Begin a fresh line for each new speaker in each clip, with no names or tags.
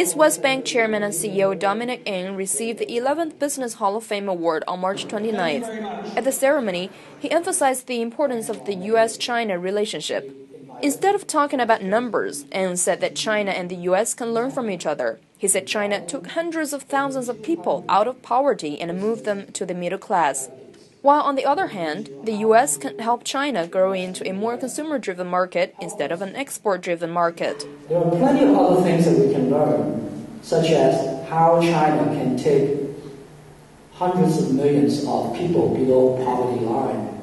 East West Bank Chairman and CEO Dominic Ng received the 11th Business Hall of Fame award on March 29th. At the ceremony, he emphasized the importance of the U.S. China relationship. Instead of talking about numbers, Ng said that China and the U.S. can learn from each other. He said China took hundreds of thousands of people out of poverty and moved them to the middle class. While on the other hand, the US can help China grow into a more consumer driven market instead of an export driven market.
There are plenty of other things that we can learn, such as how China can take hundreds of millions of people below poverty line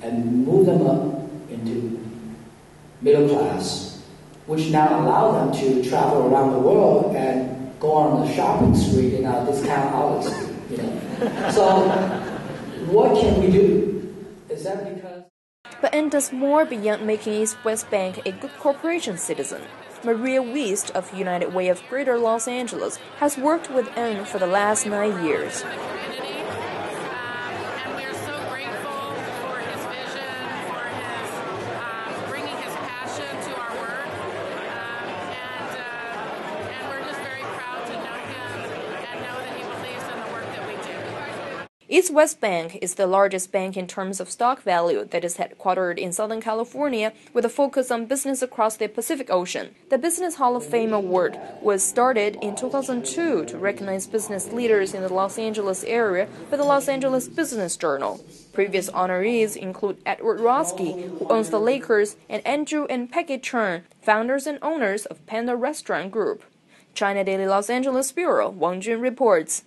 and move them up into middle class, which now allow them to travel around the world and go on the shopping street in our discount outlets. You know? So what can we do? Is that because?
But Ng does more beyond making East West Bank a good corporation citizen. Maria Wiest of United Way of Greater Los Angeles has worked with Ng for the last nine years. East West Bank is the largest bank in terms of stock value that is headquartered in Southern California with a focus on business across the Pacific Ocean. The Business Hall of Fame Award was started in 2002 to recognize business leaders in the Los Angeles area by the Los Angeles Business Journal. Previous honorees include Edward Roski, who owns the Lakers, and Andrew and Peggy Cherng, founders and owners of Panda Restaurant Group. China Daily Los Angeles Bureau, Wang Jun reports.